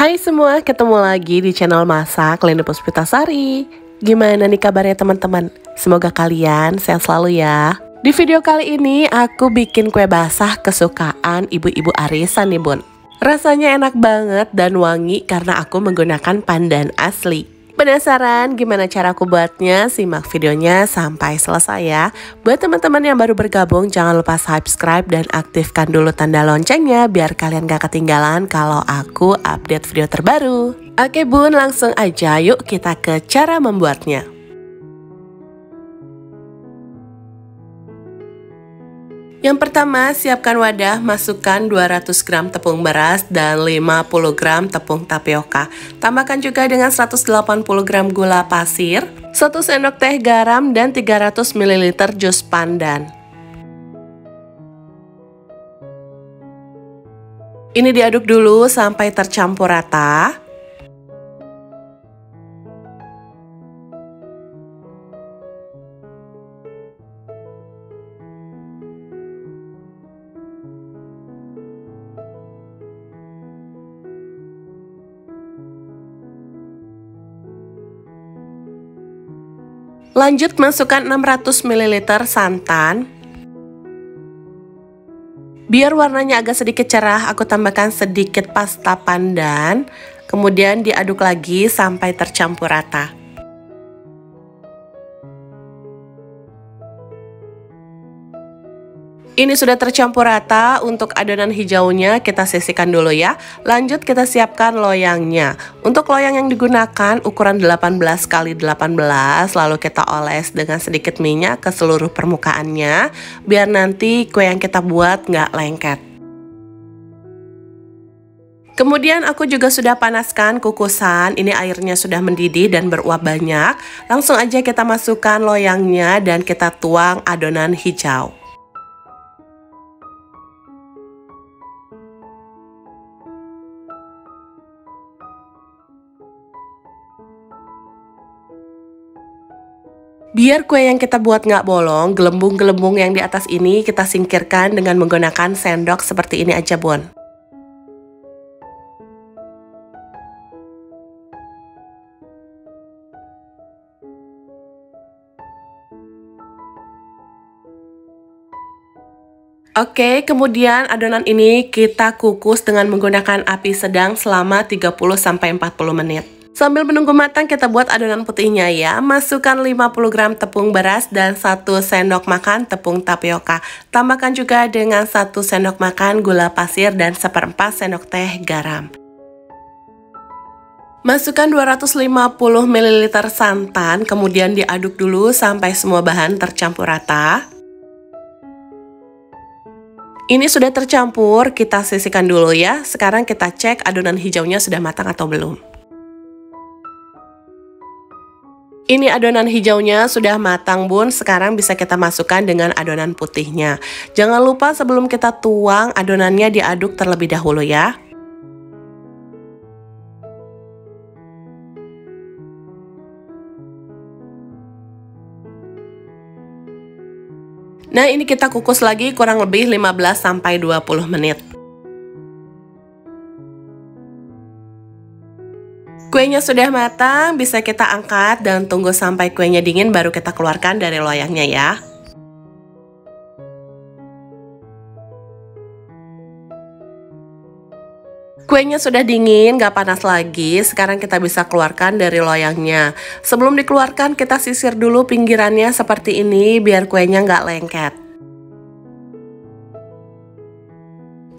Hai semua, ketemu lagi di channel Masak Leni Puspitasari. Gimana nih kabarnya teman-teman? Semoga kalian sehat selalu ya. Di video kali ini aku bikin kue basah kesukaan ibu-ibu arisan nih bun. Rasanya enak banget dan wangi karena aku menggunakan pandan asli. Penasaran gimana cara aku buatnya? Simak videonya sampai selesai ya. Buat teman-teman yang baru bergabung, jangan lupa subscribe dan aktifkan dulu tanda loncengnya biar kalian gak ketinggalan kalau aku update video terbaru. Oke bun, langsung aja yuk kita ke cara membuatnya. Yang pertama, siapkan wadah, masukkan 200 gram tepung beras dan 50 gram tepung tapioka. Tambahkan juga dengan 180 gram gula pasir, 1 sendok teh garam, dan 300 ml jus pandan. Ini diaduk dulu sampai tercampur rata. Lanjut masukkan 600 ml santan. Biar warnanya agak sedikit cerah, aku tambahkan sedikit pasta pandan. Kemudian diaduk lagi sampai tercampur rata. Ini sudah tercampur rata, untuk adonan hijaunya kita sisihkan dulu ya. Lanjut kita siapkan loyangnya. Untuk loyang yang digunakan ukuran 18 kali 18, lalu kita oles dengan sedikit minyak ke seluruh permukaannya, biar nanti kue yang kita buat nggak lengket. Kemudian aku juga sudah panaskan kukusan, ini airnya sudah mendidih dan beruap banyak. Langsung aja kita masukkan loyangnya dan kita tuang adonan hijau. Biar kue yang kita buat nggak bolong, gelembung-gelembung yang di atas ini kita singkirkan dengan menggunakan sendok seperti ini aja bun. Oke, kemudian adonan ini kita kukus dengan menggunakan api sedang selama 30-40 menit. Sambil menunggu matang kita buat adonan putihnya ya. Masukkan 50 gram tepung beras dan 1 sendok makan tepung tapioka. Tambahkan juga dengan 1 sendok makan gula pasir dan seperempat sendok teh garam. Masukkan 250 ml santan, kemudian diaduk dulu sampai semua bahan tercampur rata. Ini sudah tercampur, kita sisihkan dulu ya. Sekarang kita cek adonan hijaunya sudah matang atau belum. Ini adonan hijaunya sudah matang bun, sekarang bisa kita masukkan dengan adonan putihnya. Jangan lupa sebelum kita tuang, adonannya diaduk terlebih dahulu ya. Nah ini kita kukus lagi kurang lebih 15-20 menit. Kuenya sudah matang, bisa kita angkat dan tunggu sampai kuenya dingin baru kita keluarkan dari loyangnya ya. Kuenya sudah dingin, gak panas lagi. Sekarang kita bisa keluarkan dari loyangnya. Sebelum dikeluarkan, kita sisir dulu pinggirannya seperti ini biar kuenya gak lengket.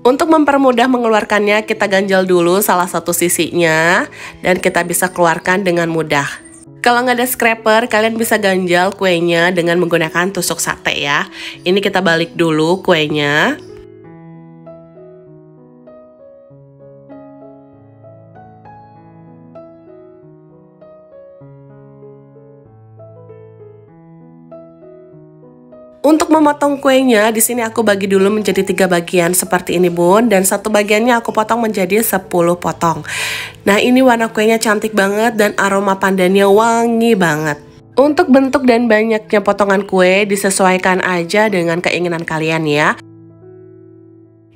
Untuk mempermudah mengeluarkannya, kita ganjal dulu salah satu sisinya dan kita bisa keluarkan dengan mudah. Kalau nggak ada scraper, kalian bisa ganjal kuenya dengan menggunakan tusuk sate ya. Ini kita balik dulu kuenya. Untuk memotong kuenya, di sini aku bagi dulu menjadi tiga bagian seperti ini bun, dan satu bagiannya aku potong menjadi 10 potong. Nah ini warna kuenya cantik banget dan aroma pandannya wangi banget. Untuk bentuk dan banyaknya potongan kue disesuaikan aja dengan keinginan kalian ya.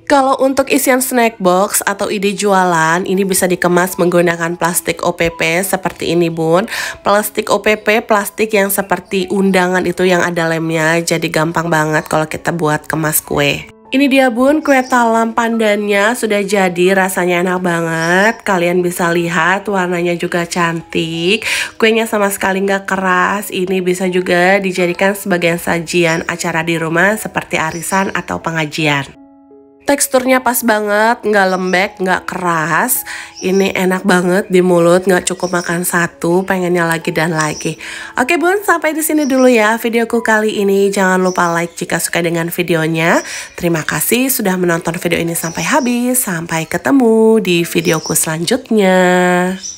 Kalau untuk isian snack box atau ide jualan, ini bisa dikemas menggunakan plastik OPP seperti ini bun. Plastik OPP, plastik yang seperti undangan itu yang ada lemnya, jadi gampang banget kalau kita buat kemas kue. Ini dia bun, kue talam pandannya sudah jadi, rasanya enak banget. Kalian bisa lihat warnanya juga cantik. Kuenya sama sekali nggak keras. Ini bisa juga dijadikan sebagai sajian acara di rumah seperti arisan atau pengajian. Teksturnya pas banget, nggak lembek, nggak keras. Ini enak banget di mulut, nggak cukup makan satu, pengennya lagi dan lagi. Oke bun, sampai di sini dulu ya videoku kali ini. Jangan lupa like jika suka dengan videonya. Terima kasih sudah menonton video ini sampai habis. Sampai ketemu di videoku selanjutnya.